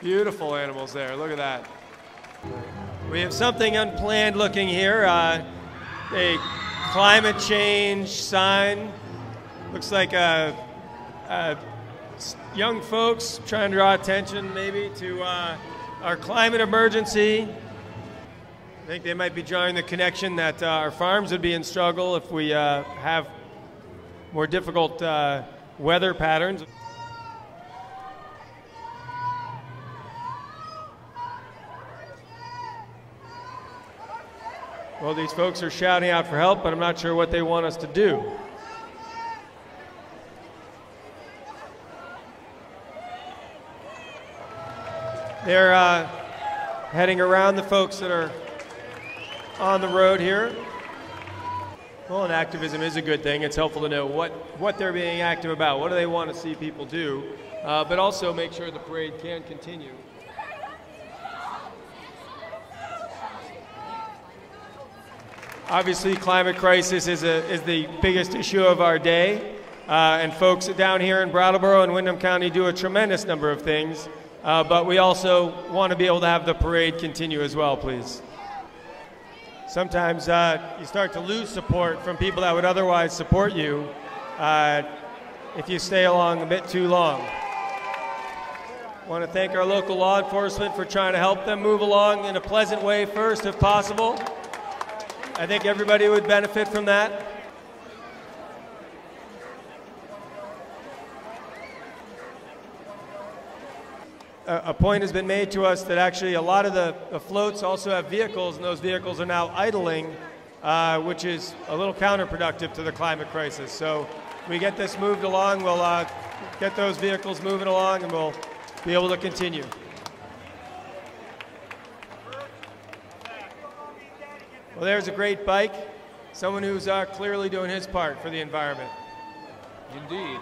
Beautiful animals there. Look at that. We have something unplanned looking here. Uh, a climate change sign. Looks like a, a young folks trying to draw attention maybe to uh, our climate emergency. I think they might be drawing the connection that uh, our farms would be in struggle if we uh, have more difficult uh, weather patterns. Well, these folks are shouting out for help, but I'm not sure what they want us to do. They're uh, heading around the folks that are on the road here. Well, and activism is a good thing. It's helpful to know what, what they're being active about. What do they want to see people do? Uh, but also make sure the parade can continue. Obviously, climate crisis is, a, is the biggest issue of our day. Uh, and folks down here in Brattleboro and Windham County do a tremendous number of things. Uh, but we also want to be able to have the parade continue as well, please. Sometimes uh, you start to lose support from people that would otherwise support you uh, if you stay along a bit too long. I want to thank our local law enforcement for trying to help them move along in a pleasant way first, if possible. I think everybody would benefit from that. a point has been made to us that actually a lot of the, the floats also have vehicles, and those vehicles are now idling, uh, which is a little counterproductive to the climate crisis. So we get this moved along, we'll uh, get those vehicles moving along, and we'll be able to continue. Well, there's a great bike, someone who's uh, clearly doing his part for the environment. Indeed.